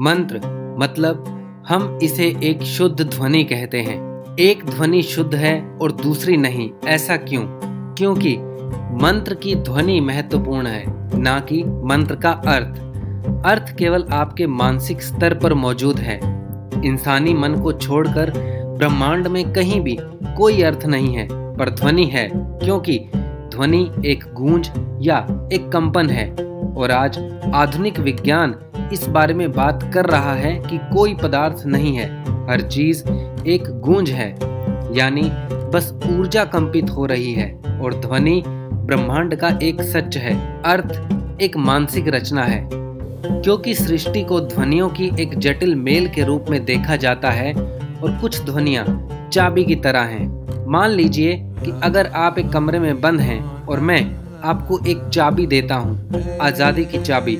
मंत्र मतलब हम इसे एक शुद्ध ध्वनि कहते हैं। एक ध्वनि शुद्ध है और दूसरी नहीं, ऐसा क्यों? क्योंकि मंत्र की ध्वनि महत्वपूर्ण है, ना कि मंत्र का अर्थ। अर्थ केवल आपके मानसिक स्तर पर मौजूद है। इंसानी मन को छोड़कर ब्रह्मांड में कहीं भी कोई अर्थ नहीं है, पर ध्वनि है, क्योंकि ध्वनि एक गूंज या एक कंपन है। और आज आधुनिक विज्ञान इस बारे में बात कर रहा है कि कोई पदार्थ नहीं है, हर चीज़ एक गूंज है, यानी बस ऊर्जा कंपित हो रही है, और ध्वनि ब्रह्मांड का एक सच है, अर्थ एक मानसिक रचना है। क्योंकि सृष्टि को ध्वनियों की एक जटिल मेल के रूप में देखा जाता है, और कुछ ध्वनियाँ चाबी की तरह हैं। मान लीजिए कि अगर आप एक कमरे में बंद हैं, और मैं आपको एक चाबी देता हूँ, आज़ादी की चाबी।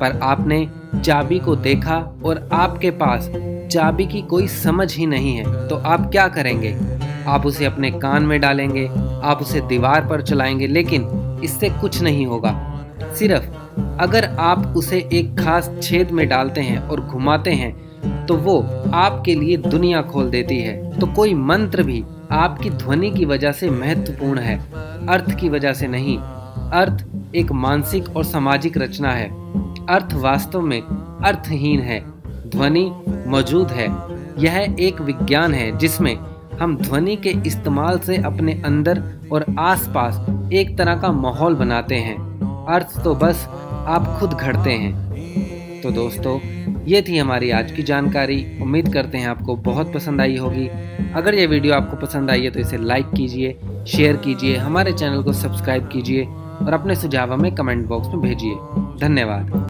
पर आपने चाबी को देखा और आपके पास चाबी की कोई समझ ही नहीं है तो आप क्या करेंगे? आप उसे अपने कान में डालेंगे, आप उसे दीवार पर चलाएँगे, लेकिन इससे कुछ नहीं होगा। सिर्फ़ अगर आप उसे एक खास छेद में डालते हैं और घुमाते हैं तो वो आपके लिए दुनिया खोल देती है। तो कोई मंत्र भी आपकी ध्वनि की वजह से महत्वपूर्ण है, अर्थ की वजह से नहीं। अर्थ एक मानसिक और सामाजिक रचना है। अर्थ वास्तव में अर्थहीन है। ध्वनि मौजूद है। यह एक विज्ञान है जिसमें हम ध्वनि के इस्तेमाल से अपने अंदर और आसपास एक तरह का माहौल बनाते हैं। अर्थ तो बस आप खुद घड़ते हैं। तो दोस्तों, ये थी हमारी आज की जानकारी। उम्मीद करते हैं आपको बहुत पसंद आई होगी। अगर ये वीडियो आपको पसंद आई है तो इसे लाइक कीजिए, शेयर कीजिए, हमारे चैनल को सब्सक्राइब कीजिए और अपने सुझाव हमें कमेंट बॉक्स में भेजिए। धन्यवाद।